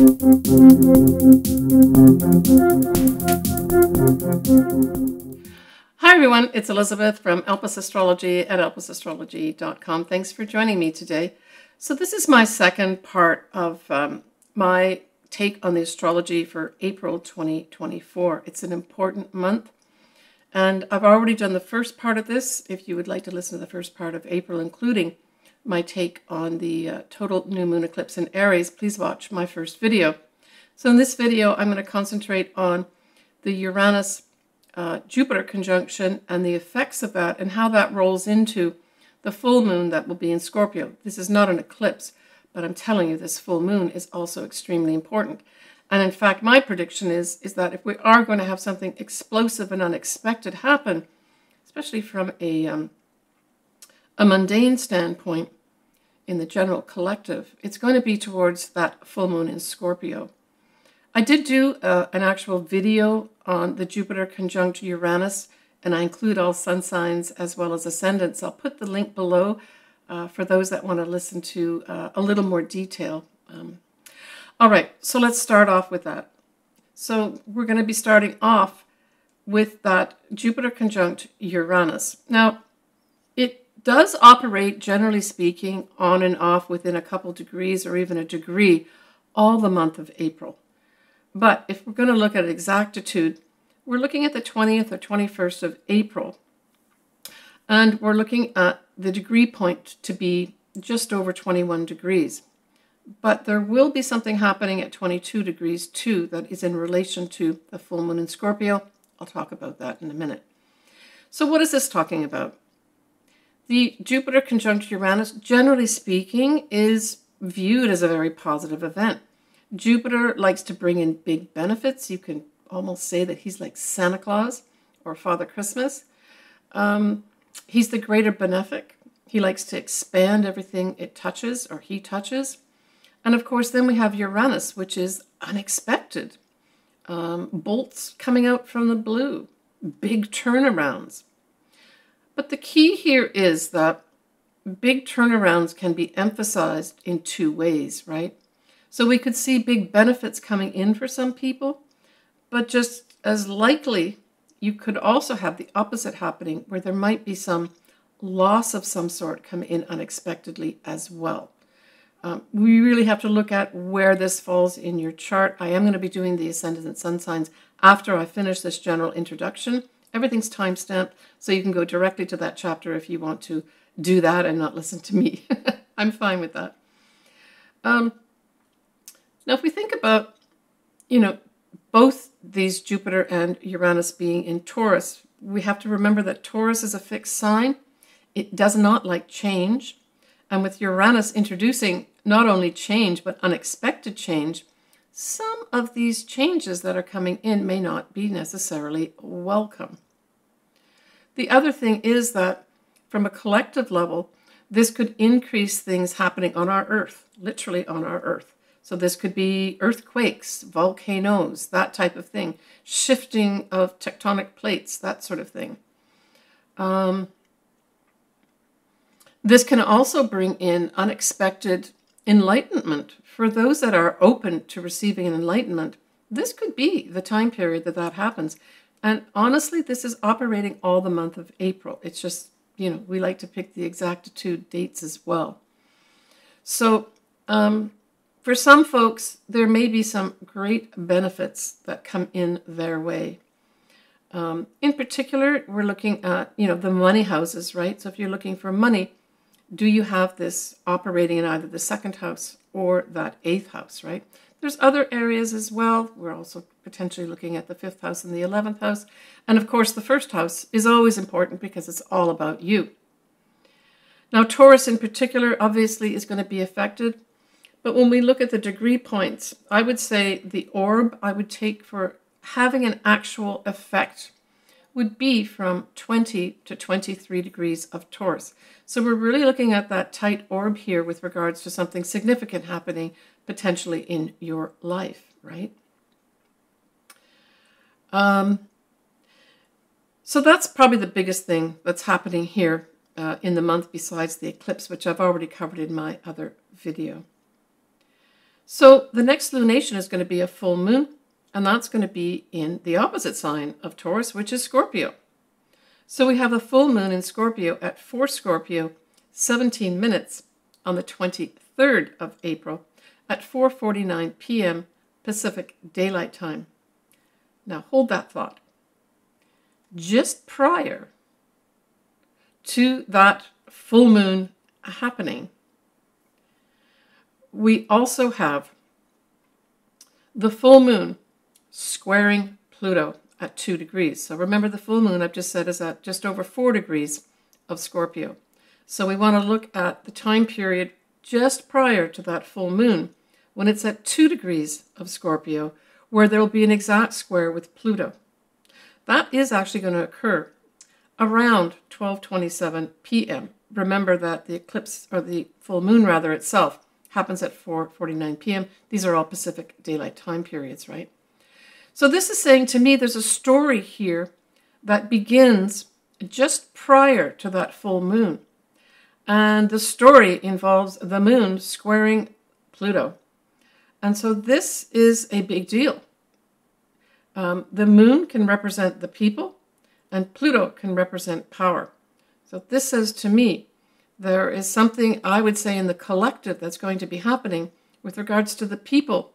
Hi everyone, it's Elizabeth from Elpis Astrology at elpisastrology.com. Thanks for joining me today. So this is my second part of um, my take on the astrology for April 2024. It's an important month and I've already done the first part of this. If you would like to listen to the first part of April, including my take on the uh, total new moon eclipse in Aries, please watch my first video. So in this video, I'm going to concentrate on the Uranus uh, Jupiter conjunction and the effects of that and how that rolls into the full moon that will be in Scorpio. This is not an eclipse, but I'm telling you this full moon is also extremely important. And in fact, my prediction is, is that if we are going to have something explosive and unexpected happen, especially from a, um, a mundane standpoint in the general collective, it's going to be towards that full moon in Scorpio. I did do uh, an actual video on the Jupiter conjunct Uranus, and I include all sun signs as well as ascendants. I'll put the link below uh, for those that want to listen to uh, a little more detail. Um, all right, so let's start off with that. So we're going to be starting off with that Jupiter conjunct Uranus. Now, does operate, generally speaking, on and off within a couple degrees or even a degree all the month of April. But if we're going to look at exactitude, we're looking at the 20th or 21st of April. And we're looking at the degree point to be just over 21 degrees. But there will be something happening at 22 degrees too that is in relation to the full moon in Scorpio. I'll talk about that in a minute. So what is this talking about? The Jupiter conjunct Uranus, generally speaking, is viewed as a very positive event. Jupiter likes to bring in big benefits. You can almost say that he's like Santa Claus or Father Christmas. Um, he's the greater benefic. He likes to expand everything it touches or he touches. And of course, then we have Uranus, which is unexpected. Um, bolts coming out from the blue, big turnarounds. But the key here is that big turnarounds can be emphasized in two ways, right? So we could see big benefits coming in for some people, but just as likely, you could also have the opposite happening where there might be some loss of some sort come in unexpectedly as well. Um, we really have to look at where this falls in your chart. I am going to be doing the ascendant and sun signs after I finish this general introduction. Everything's timestamped, so you can go directly to that chapter if you want to do that and not listen to me. I'm fine with that. Um, now, if we think about, you know, both these Jupiter and Uranus being in Taurus, we have to remember that Taurus is a fixed sign. It does not like change. And with Uranus introducing not only change, but unexpected change, some of these changes that are coming in may not be necessarily welcome. The other thing is that from a collective level, this could increase things happening on our Earth, literally on our Earth. So this could be earthquakes, volcanoes, that type of thing, shifting of tectonic plates, that sort of thing. Um, this can also bring in unexpected enlightenment. For those that are open to receiving an enlightenment, this could be the time period that that happens. And honestly, this is operating all the month of April. It's just, you know, we like to pick the exactitude dates as well. So, um, for some folks, there may be some great benefits that come in their way. Um, in particular, we're looking at, you know, the money houses, right? So if you're looking for money, do you have this operating in either the second house or that eighth house, right? There's other areas as well. We're also potentially looking at the fifth house and the 11th house. And of course, the first house is always important because it's all about you. Now, Taurus in particular, obviously, is going to be affected but when we look at the degree points, I would say the orb I would take for having an actual effect would be from 20 to 23 degrees of Taurus. So we're really looking at that tight orb here with regards to something significant happening potentially in your life, right? Um, so that's probably the biggest thing that's happening here uh, in the month besides the eclipse, which I've already covered in my other video. So the next lunation is going to be a full moon, and that's going to be in the opposite sign of Taurus, which is Scorpio. So we have a full moon in Scorpio at 4 Scorpio, 17 minutes on the 23rd of April at 4:49 p.m. Pacific Daylight Time. Now hold that thought. Just prior to that full moon happening, we also have the full moon squaring Pluto at 2 degrees. So remember the full moon I've just said is at just over 4 degrees of Scorpio. So we want to look at the time period just prior to that full moon when it's at 2 degrees of Scorpio where there will be an exact square with Pluto. That is actually going to occur around 12:27 p.m. Remember that the eclipse or the full moon rather itself happens at 4:49 p.m. These are all Pacific daylight time periods, right? So this is saying to me there's a story here that begins just prior to that full moon. And the story involves the moon squaring Pluto. And so this is a big deal. Um, the moon can represent the people, and Pluto can represent power. So this says to me there is something I would say in the collective that's going to be happening with regards to the people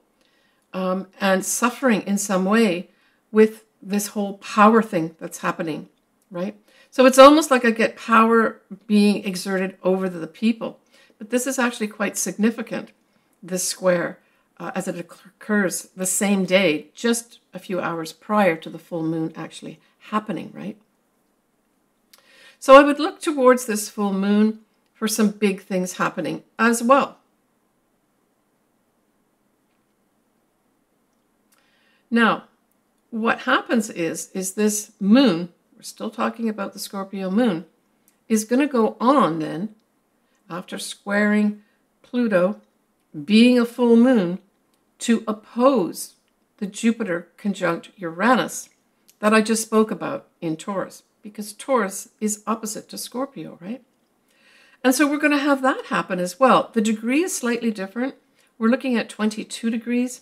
um, and suffering in some way with this whole power thing that's happening, right? So it's almost like I get power being exerted over the people. But this is actually quite significant, this square uh, as it occurs the same day, just a few hours prior to the full moon actually happening, right? So I would look towards this full moon for some big things happening as well. Now, what happens is, is this moon, we're still talking about the Scorpio moon, is going to go on then, after squaring Pluto, being a full moon, to oppose the Jupiter conjunct Uranus that I just spoke about in Taurus, because Taurus is opposite to Scorpio, right? And so we're going to have that happen as well. The degree is slightly different. We're looking at 22 degrees,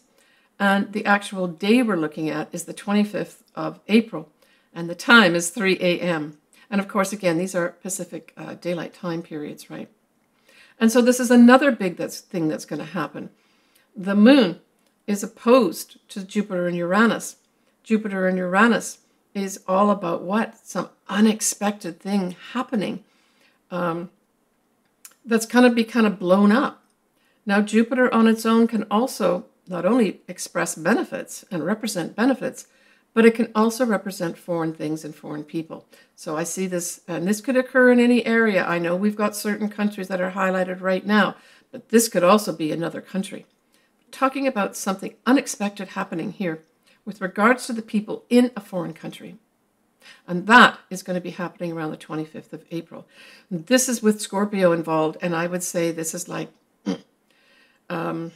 and the actual day we're looking at is the 25th of April, and the time is 3 a.m. And of course, again, these are Pacific uh, daylight time periods, right? And so this is another big that's, thing that's going to happen. The moon is opposed to Jupiter and Uranus. Jupiter and Uranus is all about what? Some unexpected thing happening um, that's going to be kind of blown up. Now, Jupiter on its own can also not only express benefits and represent benefits, but it can also represent foreign things and foreign people. So I see this, and this could occur in any area. I know we've got certain countries that are highlighted right now, but this could also be another country talking about something unexpected happening here with regards to the people in a foreign country. And that is going to be happening around the 25th of April. This is with Scorpio involved, and I would say this is like, um,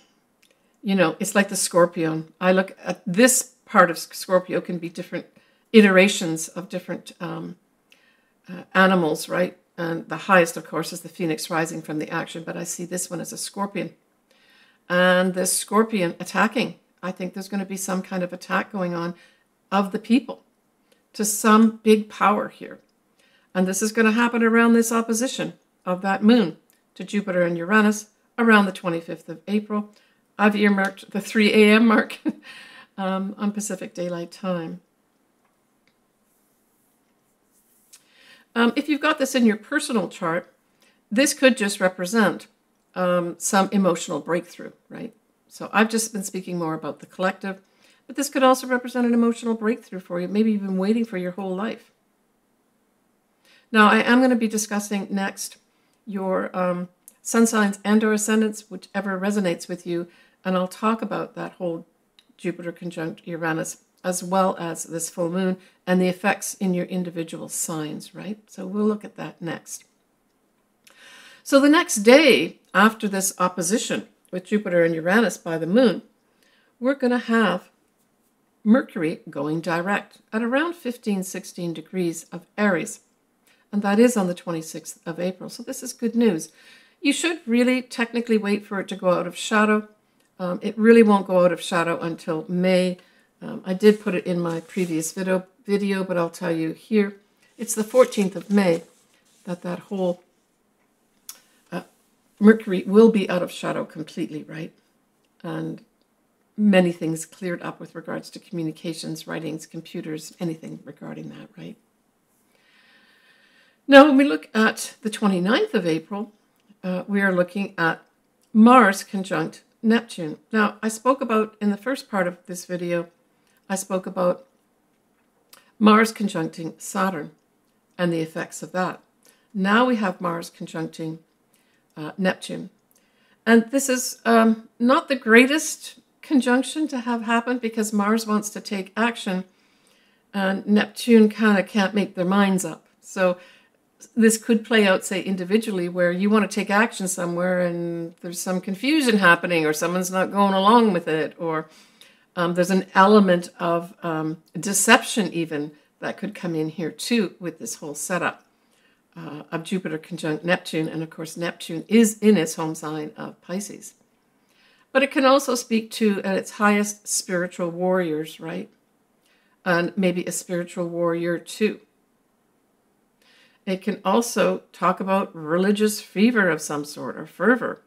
you know, it's like the scorpion. I look at this part of Scorpio can be different iterations of different um, uh, animals, right? And the highest, of course, is the phoenix rising from the action, but I see this one as a scorpion and this scorpion attacking. I think there's going to be some kind of attack going on of the people to some big power here. And this is going to happen around this opposition of that moon to Jupiter and Uranus around the 25th of April. I've earmarked the 3 a.m. mark um, on Pacific Daylight Time. Um, if you've got this in your personal chart, this could just represent um, some emotional breakthrough, right? So I've just been speaking more about the collective, but this could also represent an emotional breakthrough for you. Maybe you've been waiting for your whole life. Now, I am going to be discussing next your um, sun signs and or ascendants, whichever resonates with you, and I'll talk about that whole Jupiter conjunct Uranus as well as this full moon and the effects in your individual signs, right? So we'll look at that next. So the next day, after this opposition with Jupiter and Uranus by the moon, we're going to have Mercury going direct at around 15, 16 degrees of Aries. And that is on the 26th of April. So this is good news. You should really technically wait for it to go out of shadow Um, it really won't go out of shadow until May. Um, I did put it in my previous video, video, but I'll tell you here. It's the 14th of May that that whole uh, Mercury will be out of shadow completely, right? And many things cleared up with regards to communications, writings, computers, anything regarding that, right? Now, when we look at the 29th of April, uh, we are looking at Mars conjunct Neptune. Now, I spoke about in the first part of this video, I spoke about Mars conjuncting Saturn and the effects of that. Now we have Mars conjuncting uh, Neptune. And this is um, not the greatest conjunction to have happen because Mars wants to take action and Neptune kind of can't make their minds up. So this could play out, say, individually, where you want to take action somewhere and there's some confusion happening, or someone's not going along with it, or um, there's an element of um, deception, even that could come in here too with this whole setup uh, of Jupiter conjunct Neptune. And of course, Neptune is in its home sign of Pisces. But it can also speak to, at its highest, spiritual warriors, right? And maybe a spiritual warrior too. It can also talk about religious fever of some sort or fervor.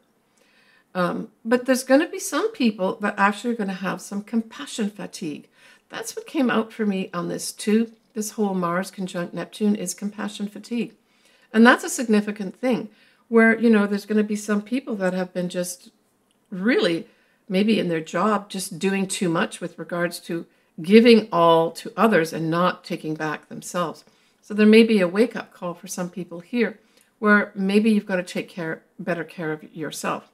Um, but there's going to be some people that actually are going to have some compassion fatigue. That's what came out for me on this too. This whole Mars conjunct Neptune is compassion fatigue. And that's a significant thing where, you know, there's going to be some people that have been just really, maybe in their job, just doing too much with regards to giving all to others and not taking back themselves. So there may be a wake up call for some people here where maybe you've got to take care, better care of yourself.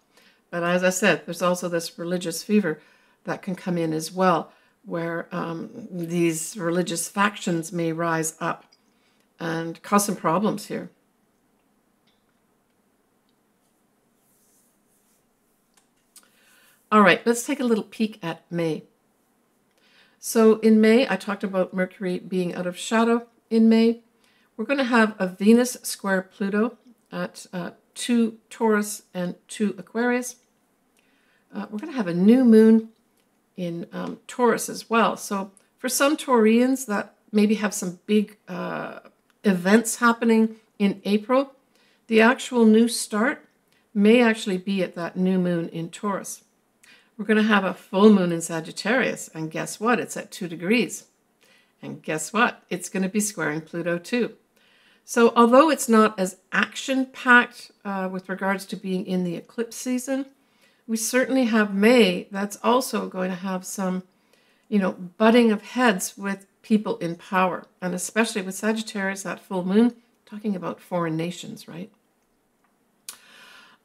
But as I said, there's also this religious fever that can come in as well, where um, these religious factions may rise up and cause some problems here. All right, let's take a little peek at May. So in May, I talked about Mercury being out of shadow in May. We're going to have a Venus square Pluto at uh, 2 Taurus and 2 Aquarius. Uh, we're going to have a new moon in um, Taurus as well. So for some Taurians that maybe have some big uh, events happening in April, the actual new start may actually be at that new moon in Taurus. We're going to have a full moon in Sagittarius, and guess what? It's at 2 degrees. And guess what? It's going to be squaring Pluto too. So, although it's not as action packed uh, with regards to being in the eclipse season, we certainly have May that's also going to have some, you know, butting of heads with people in power, and especially with Sagittarius, that full moon, talking about foreign nations, right?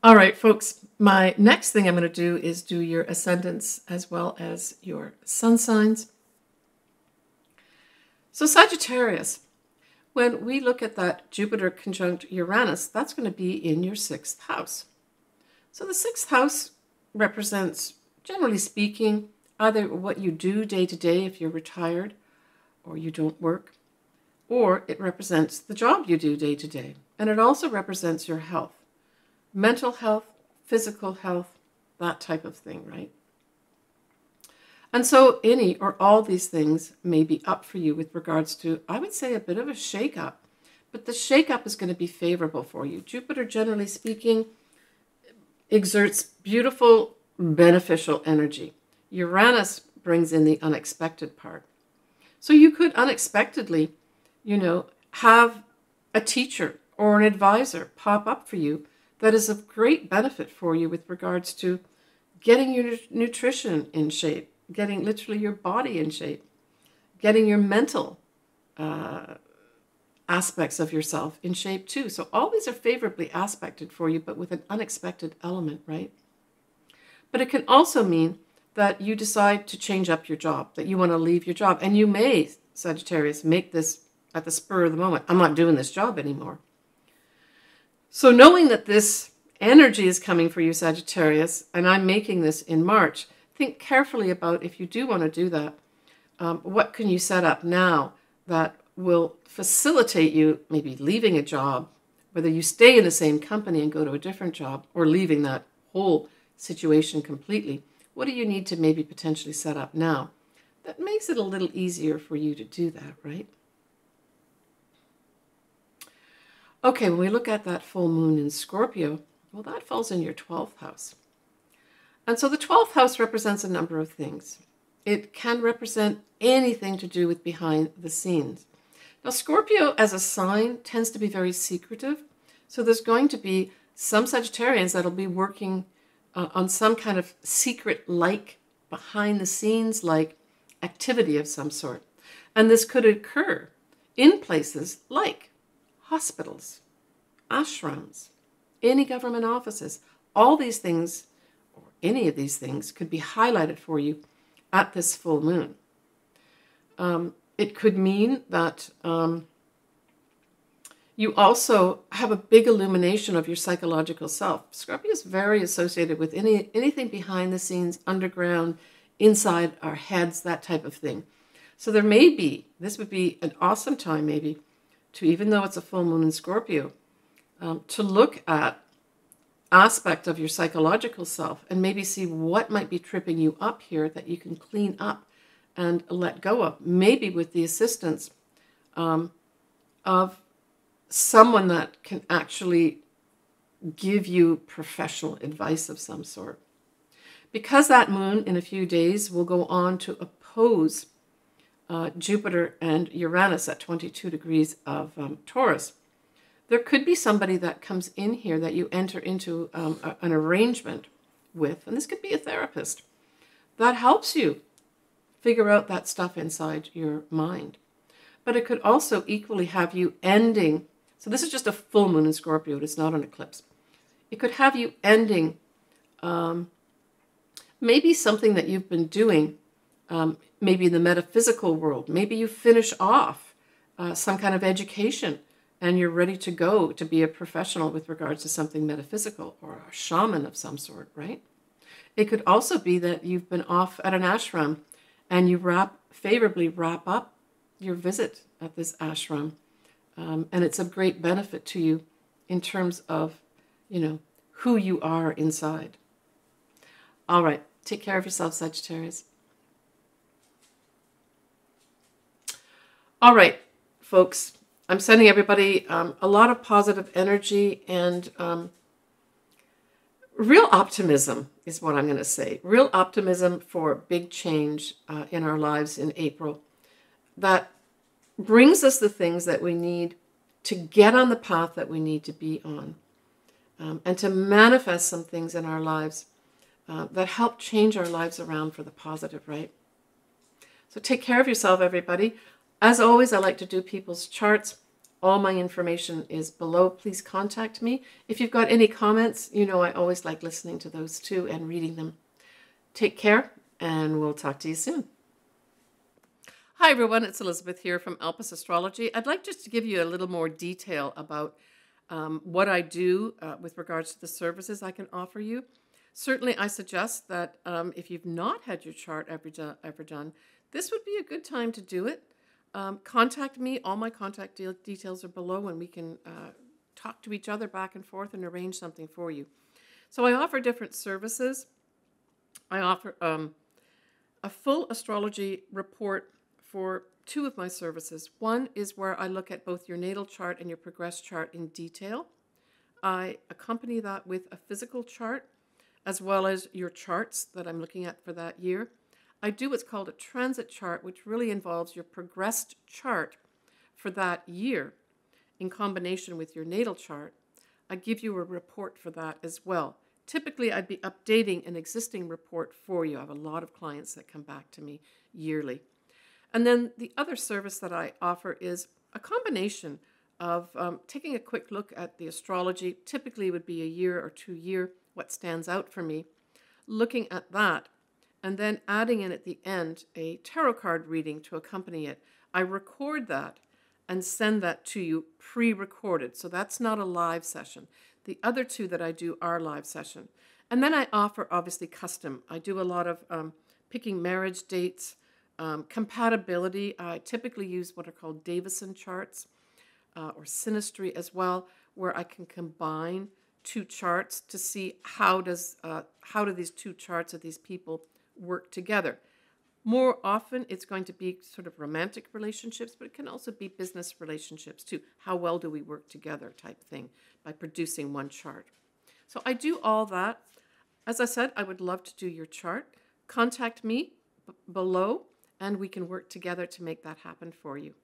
All right, folks, my next thing I'm going to do is do your ascendants as well as your sun signs. So, Sagittarius, when we look at that Jupiter conjunct Uranus, that's going to be in your sixth house. So, the sixth house represents, generally speaking, either what you do day to day if you're retired or you don't work, or it represents the job you do day to day. And it also represents your health, mental health, physical health, that type of thing, right? And so any or all these things may be up for you with regards to, I would say, a bit of a shake-up. But the shake-up is going to be favorable for you. Jupiter, generally speaking, exerts beautiful, beneficial energy. Uranus brings in the unexpected part. So you could unexpectedly, you know, have a teacher or an advisor pop up for you that is of great benefit for you with regards to getting your nutrition in shape, getting literally your body in shape, getting your mental uh, aspects of yourself in shape too. So all these are favorably aspected for you, but with an unexpected element, right? But it can also mean that you decide to change up your job, that you want to leave your job. And you may, Sagittarius, make this at the spur of the moment. I'm not doing this job anymore. So knowing that this energy is coming for you, Sagittarius, and I'm making this in March, think carefully about if you do want to do that, um, what can you set up now that will facilitate you maybe leaving a job, whether you stay in the same company and go to a different job or leaving that whole situation completely. What do you need to maybe potentially set up now? That makes it a little easier for you to do that, right? Okay, when we look at that full moon in Scorpio, well, that falls in your 12th house. And so the 12th house represents a number of things. It can represent anything to do with behind the scenes. Now, Scorpio as a sign tends to be very secretive. So there's going to be some Sagittarians that'll be working uh, on some kind of secret like behind the scenes like activity of some sort. And this could occur in places like hospitals, ashrams, any government offices. All these things, any of these things, could be highlighted for you at this full moon. Um, it could mean that um, you also have a big illumination of your psychological self. Scorpio is very associated with any anything behind the scenes, underground, inside our heads, that type of thing. So there may be, this would be an awesome time maybe, to even though it's a full moon in Scorpio, um, to look at aspect of your psychological self and maybe see what might be tripping you up here that you can clean up and let go of, maybe with the assistance um, of someone that can actually give you professional advice of some sort. Because that moon in a few days will go on to oppose uh, Jupiter and Uranus at 22 degrees of um, Taurus, there could be somebody that comes in here that you enter into um, a, an arrangement with, and this could be a therapist, that helps you figure out that stuff inside your mind. But it could also equally have you ending. So this is just a full moon in Scorpio. It's not an eclipse. It could have you ending um, maybe something that you've been doing, um, maybe in the metaphysical world. Maybe you finish off uh, some kind of education and you're ready to go to be a professional with regards to something metaphysical or a shaman of some sort, right? It could also be that you've been off at an ashram and you wrap favorably wrap up your visit at this ashram. Um, and it's of great benefit to you in terms of, you know, who you are inside. All right, take care of yourself, Sagittarius. All right, folks, I'm sending everybody um, a lot of positive energy and um, real optimism is what I'm going to say. Real optimism for big change uh, in our lives in April that brings us the things that we need to get on the path that we need to be on um, and to manifest some things in our lives uh, that help change our lives around for the positive, right? So take care of yourself, everybody. As always, I like to do people's charts. All my information is below. Please contact me. If you've got any comments, you know I always like listening to those too and reading them. Take care, and we'll talk to you soon. Hi, everyone. It's Elizabeth here from Elpis Astrology. I'd like just to give you a little more detail about um, what I do uh, with regards to the services I can offer you. Certainly, I suggest that um, if you've not had your chart ever, do- ever done, this would be a good time to do it um, contact me. All my contact de- details are below, and we can uh, talk to each other back and forth and arrange something for you. So I offer different services. I offer um, a full astrology report for two of my services. One is where I look at both your natal chart and your progress chart in detail. I accompany that with a physical chart as well as your charts that I'm looking at for that year. I do what's called a transit chart, which really involves your progressed chart for that year in combination with your natal chart. I give you a report for that as well. Typically, I'd be updating an existing report for you. I have a lot of clients that come back to me yearly. And then the other service that I offer is a combination of um, taking a quick look at the astrology, typically would be a year or two year, what stands out for me, looking at that and then adding in at the end a tarot card reading to accompany it. I record that and send that to you pre recorded. So that's not a live session. The other two that I do are live session. And then I offer obviously custom. I do a lot of um, picking marriage dates, um, compatibility. I typically use what are called Davison charts uh, or synastry as well, where I can combine two charts to see how does uh, how do these two charts of these people work together. More often, it's going to be sort of romantic relationships, but it can also be business relationships too. How well do we work together, type thing, by producing one chart. So I do all that. As I said, I would love to do your chart. Contact me below, and we can work together to make that happen for you.